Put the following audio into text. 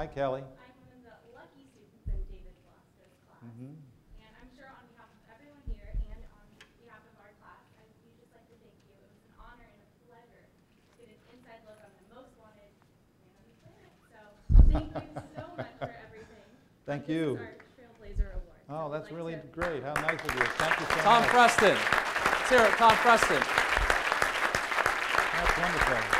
Hi, Kelly. I'm one of the lucky students in David Belasco's class. Mhm. And I'm sure on behalf of everyone here and on behalf of our class, I would just like to thank you. It was an honor and a pleasure to get an inside look on the most wanted man on the planet. So thank you so much for everything. Thank This you. Trailblazer Award. Oh, that's like really to- great. How nice of you. Thank you so Tom much. Freston. Let's hear it, Tom Freston. That's wonderful.